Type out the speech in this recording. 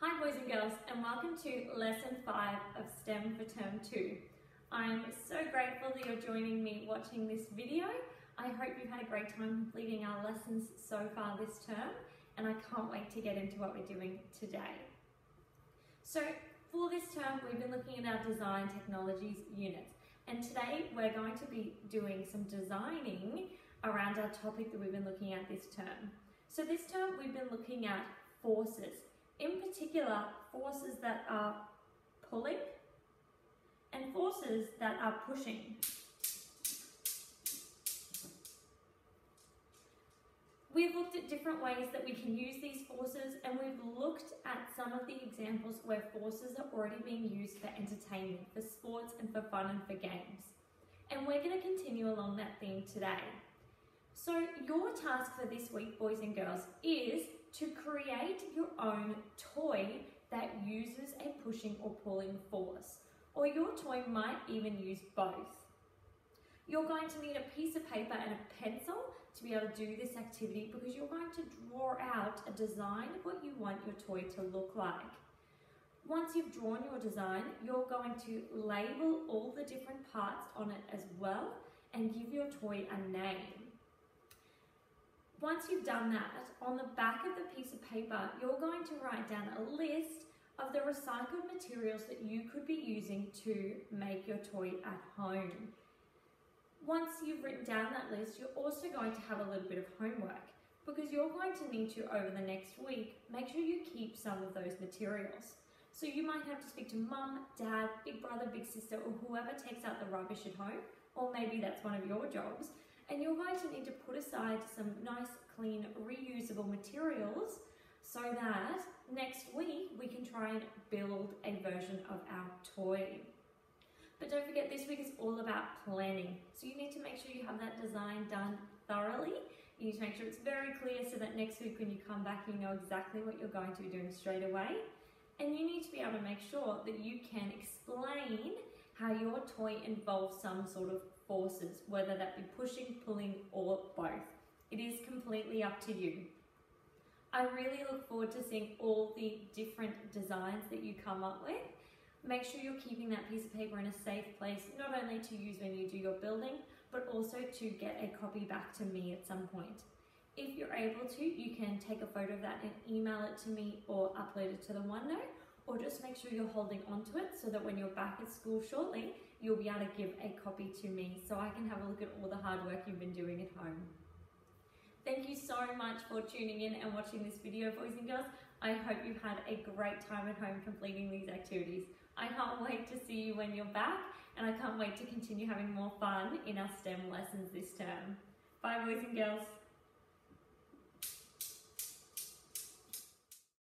Hi boys and girls and welcome to lesson 5 of STEM for term 2. I'm so grateful that you're joining me watching this video. I hope you've had a great time completing our lessons so far this term and I can't wait to get into what we're doing today. So for this term we've been looking at our design technologies units and today we're going to be doing some designing around our topic that we've been looking at this term. So this term we've been looking at forces in particular forces that are pulling and forces that are pushing. We've looked at different ways that we can use these forces and we've looked at some of the examples where forces are already being used for entertainment, for sports and for fun and for games. And we're going to continue along that theme today. So your task for this week, boys and girls, is to create your own toy that uses a pushing or pulling force. Or your toy might even use both. You're going to need a piece of paper and a pencil to be able to do this activity because you're going to draw out a design of what you want your toy to look like. Once you've drawn your design, you're going to label all the different parts on it as well and give your toy a name. Once you've done that, on the back of the piece of paper, you're going to write down a list of the recycled materials that you could be using to make your toy at home. Once you've written down that list, you're also going to have a little bit of homework because you're going to need to, over the next week, make sure you keep some of those materials. So you might have to speak to mum, dad, big brother, big sister, or whoever takes out the rubbish at home, or maybe that's one of your jobs, and you're going to need to put aside some nice, clean, reusable materials so that next week we can try and build a version of our toy. But don't forget, this week is all about planning. So you need to make sure you have that design done thoroughly. You need to make sure it's very clear so that next week when you come back, you know exactly what you're going to be doing straight away. And you need to be able to make sure that you can explain how your toy involves some sort of forces, whether that be pushing, pulling, or both. It is completely up to you. I really look forward to seeing all the different designs that you come up with. Make sure you're keeping that piece of paper in a safe place, not only to use when you do your building, but also to get a copy back to me at some point. If you're able to, you can take a photo of that and email it to me or upload it to the OneNote or just make sure you're holding onto it so that when you're back at school shortly, you'll be able to give a copy to me so I can have a look at all the hard work you've been doing at home. Thank you so much for tuning in and watching this video, boys and girls. I hope you've had a great time at home completing these activities. I can't wait to see you when you're back and I can't wait to continue having more fun in our STEM lessons this term. Bye boys and girls.